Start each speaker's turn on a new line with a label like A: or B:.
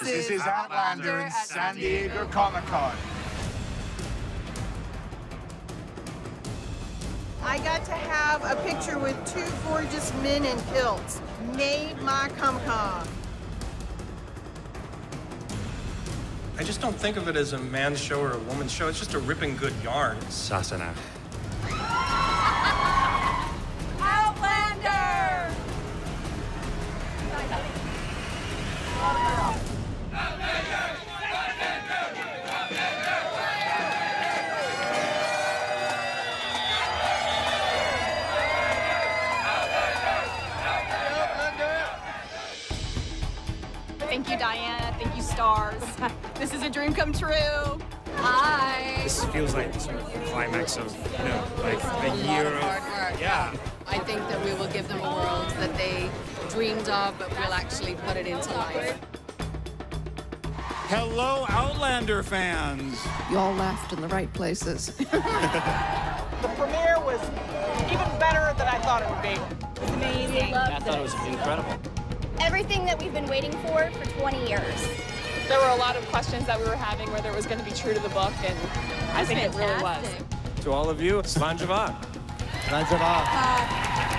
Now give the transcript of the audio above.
A: This,
B: This is Outlander in
A: at
B: San Diego Comic Con.
C: I got to have a picture with two gorgeous men in kilts. Made my Comic Con.
D: I just don't think of it as a man's show or a woman's show. It's just a ripping good yarn.
A: Sassenach.
E: Thank you, Diana. Thank you, Starz. this is a dream come true.
A: Hi.
F: This feels like the sort of climax of, you know, like a year of.
G: hard work.
F: Yeah.
G: I think that we will give them a world that they dreamed of, but we'll actually put it into life.
H: Hello, Outlander fans.
I: Y'all laughed in the right places.
C: The premiere was even better than I thought it would be.
E: Amazing.
J: I thought it was incredible.
E: Everything that we've been waiting for for 20 years.
A: There were a lot of questions that we were having whether it was going to be true to the book, and I think it really was.
D: To all of you, Slàinte mhath.
B: Thanks a lot.